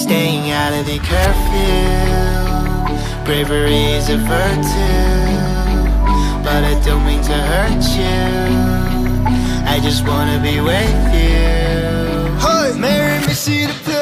Staying out of the curfew. Bravery is a virtue But I don't mean to hurt you. I just wanna be with you. Hey! Marry me, see the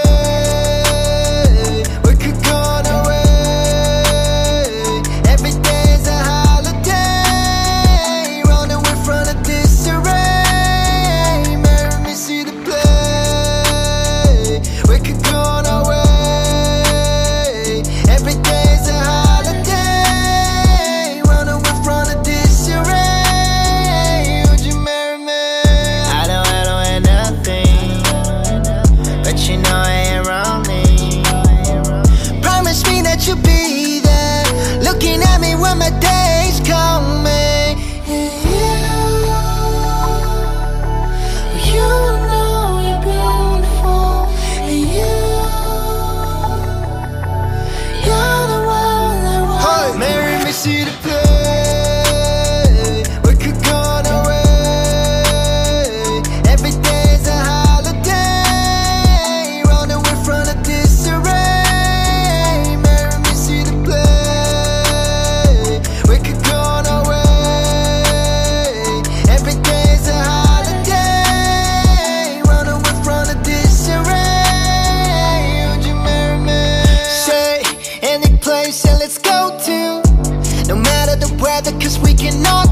taking on